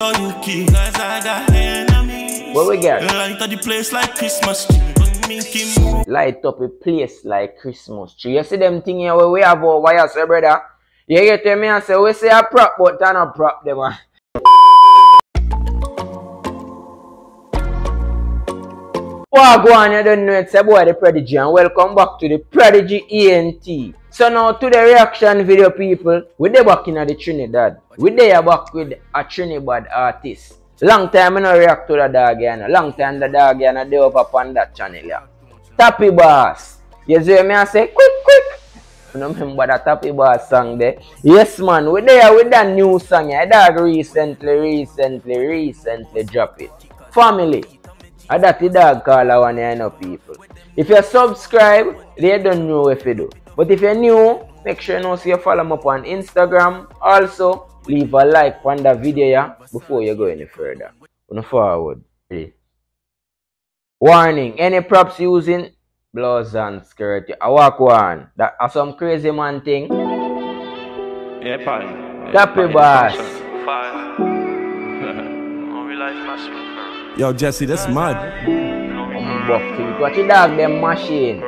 What we get? Light up the place like Christmas tree. Light up a place like Christmas tree. You see them thing here where we have our wires, eh, brother? You get me and say, we say a prop, but I not prop them. On, you don't know it's a boy the Prodygy and welcome back to the Prodygy ENT. So now to the reaction video people, we dey back in the Trinidad. We dey back with a Trinidad artist. Long time I no react to the dog and long time the dog and they up upon that channel yeah. Toppy Boss. You see me I say quick quick. You know remember that Toppy Boss song there? Yes man, we there with that new song yeah. Dog recently, recently, recently drop it. Family. And that the dog call I one I know people. If you subscribe, they don't know if you do. But if you're new, make sure you know so you follow me up on Instagram. Also, leave a like on the video yeah, before you go any further. On forward. Ready? Warning, any props using blouse and skirt, I walk one. That are some crazy man thing. Yeah, pal. Toppy Boss. Fire. On real life, girl. Yo, Jesse, that's mad. I'm bucking. Watch the dog them machine.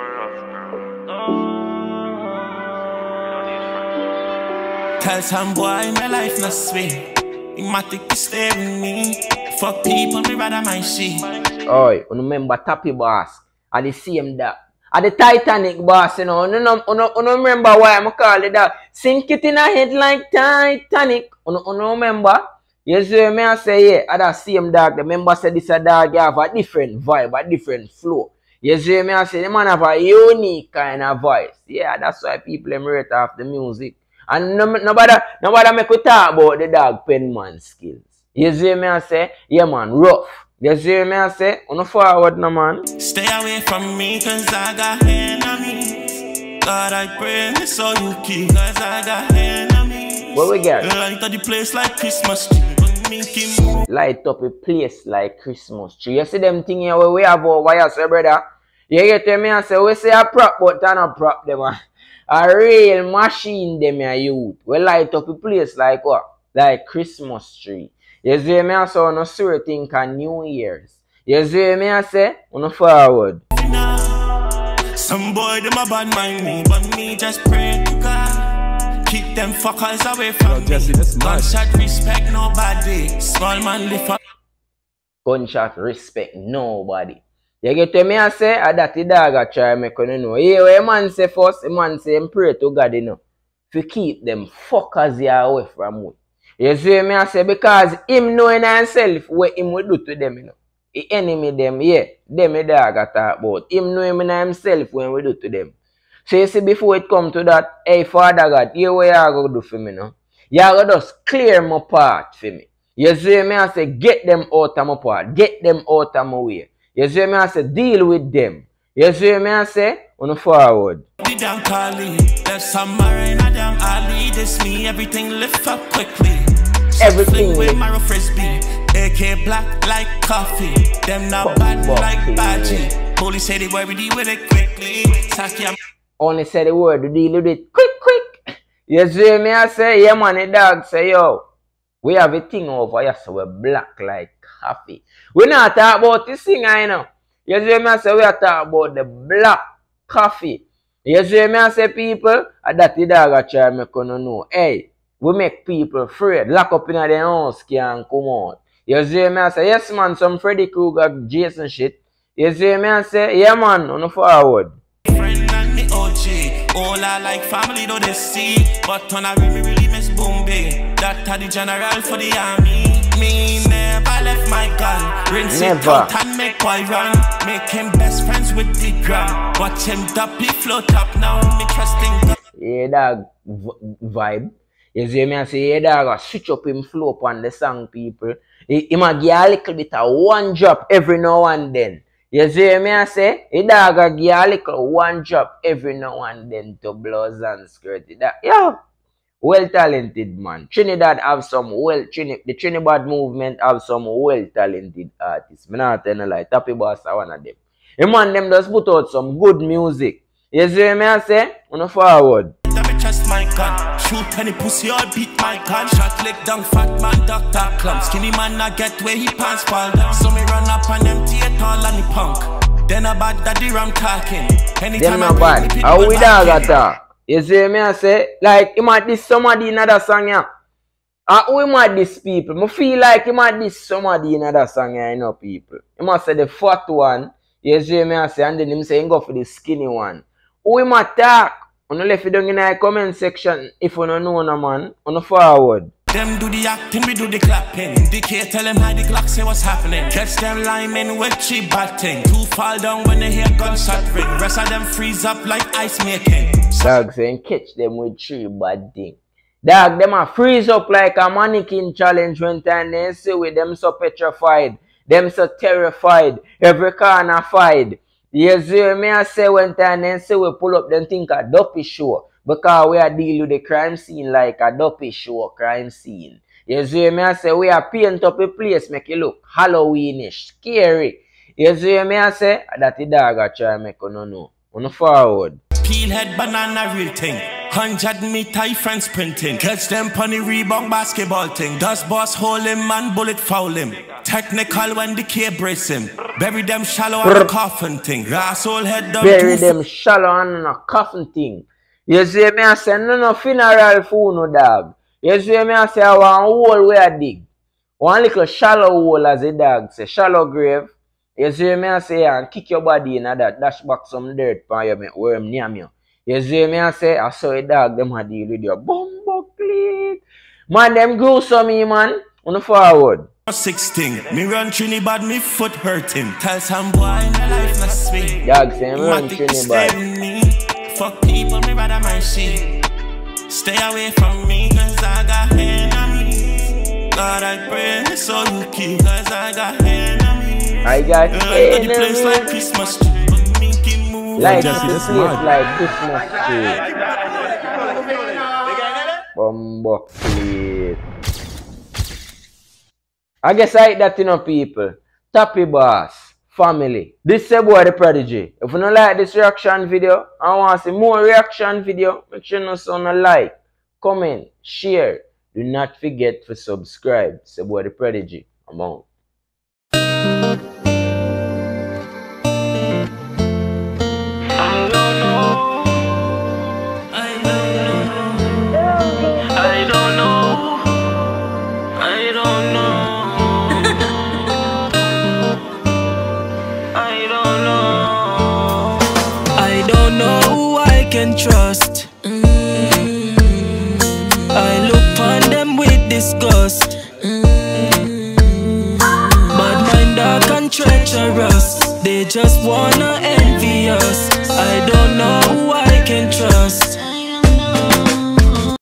Tell some boy my life not sweet. You might think you stay with me. Fuck people, me rather my shit. Oi, you remember Toppy Boss? At the same that. At the Titanic boss, you know, you know, you know, you know remember why I'm call it that. Sink it in a head like Titanic. You know, you know remember? You see me I say yeah, at that same dog, the member said this a dog have a different vibe, a different flow. You see me I say the man have a unique kind of voice. Yeah, that's why people them rate off the music. And no, nobody, nobody make we talk about the dog penman skills. You see me I say, yeah man, rough. You see me I say, on forward no man. Stay away from me, cause I got enemies. God, I pray so you keep, cause I got enemies. What we get? Light up the place like Christmas tree. Light up a place like Christmas tree. You see them thing here where we have our wires, eh, brother? You get to me and say, we say a prop, but I not prop them. ah. A real machine them a youth. We light up a place like what? Like Christmas tree. You see me I say, a sure think on New Year's. You see me I say, on a forward. Some boy them a bad mind me, but me just pray. Keep them fuckers away from Yo, Jesse, me. that's mad. Gunshot respect nobody. Small man lift up. gunshot respect nobody. You get to me I say, ah, that the dog a try make you know. Yeah, what a man say first, a man say him pray to God, you know. To keep them fuckers here away from we. You see me I say, because him knowing himself what him will do to them, you know. The enemy them, yeah, them the dog a talk about. Him know him in himself when we do to them. So you see, before it come to that, hey, Father God, here what you going to do for me, no? You going to just clear my path for me. You see me, I say, get them out of my path. Get them out of my way. You see me, I say, deal with them. You see me, I say, on the forward. The damn some marine, a damn Ali. This me, everything lift up quickly. Everything with my frisbee. AK black like coffee. Them not bad like. Police say they worry with it quickly. Saki, Only say the word to deal with it quick, quick. You see me, I say, yeah, man, dog say, yo, we have a thing over here, so we're black like coffee. We not talk about this thing, I know. You see me, I say, we are talk about the black coffee. You see me, I say, people, and that the dog a try make you know. Hey, we make people afraid. Lock up in their house, can't come out. You see me, I say, yes, man, some Freddy Krueger, Jason shit. You see me, I say, yeah, man, on the forward. friend me OG. All I like family, though they see. But when I really, really miss Boombe. That are the general for the army. Me never left my gun. Rinse it Never. out and make boy run. Make him best friends with the gram. Watch him duppy float up now. Me trusting. Yeah, dog v- vibe. You see me I say, yeah, dog, switch up him flow up on the song, people. He, he might give a little bit of one drop every now and then. You see me I say, he dog a give a little one drop every now and then to blouse and skirt. That, yeah, well talented man. Trinidad have some well, Trini, the Trinidad movement have some well talented artists. Me not tell no lie, Toppy Boss are one of them. The man them just put out some good music. You see me I say, on the forward. That test my gun. Shoot any pussy or beat my gun. Shot leg down, fat man, doctor clump. Skinny man, not get where he pants fall down. So me run up and empty it all on the punk. Then a bad daddy ram talking. Anytime Them I bad. How we dog attack? Uh? You see me I say? Like, he might diss somebody in another song, yeah. And who might diss people? I feel like he might diss somebody in another song, yeah, you know, people. You must say the fat one. You see me I say? And then him say, go for the skinny one. Who him attack? Uno left it down in the comment section if you don't know no man. Uno forward. Them do the acting, we do the clapping. Indicate, tell them how the clock say what's happening. Catch them liming with cheap batting. Two fall down when they hear gunshot ring. Rest of them freeze up like ice making. Dog saying catch them with three bad thing. Dog, them a freeze up like a mannequin challenge when time they see with them so petrified. Them so terrified. Every corner. Yes, you me I say when time then say we pull up them think a dopey show. Because we are deal with the crime scene like a dopey show crime scene. Yes, you me I say we are paint up a place make it look Halloweenish, scary. Yes, you me I say that the dog a try make no know. On forward. Peel head banana real thing. Hundred meter friends printing. Catch them pony rebound basketball thing. Does boss hold him man bullet foul him. Technical when the K brace him. Bury them shallow on a coffin thing. Asshole head down. Bury them shallow on a coffin thing. You see me I say no no funeral for no dog. You see me I say I want hole where I dig. One little shallow hole as a dog say shallow grave. You see me I say and kick your body in that dash back some dirt for you where I'm near me. You see me I say, I saw a dog, them had deal with your bumbo click. Man, them grow some me, man. On the forward. 16, me run Trinidad, me foot hurting. Tell some boy in the life not sweet. Dog say me run Trinidad. Me. Fuck people, me rather my shit. Stay away from me, cause I got enemies. God, I pray, so you keep, cause I got enemies. I got enemies. the place like Christmas tree. Like this place like Christmas tree. Bumbo plate. I guess I like that you know people. Toppy boss. Family. This is boy the prodygy. If you don't like this reaction video I want to see more reaction video, make sure you son a like, comment, share. Do not forget to subscribe. It's boy the prodygy. I'm out. Trust. Mm. I look on them with disgust. Mm. But mind dark and treacherous. They just wanna don't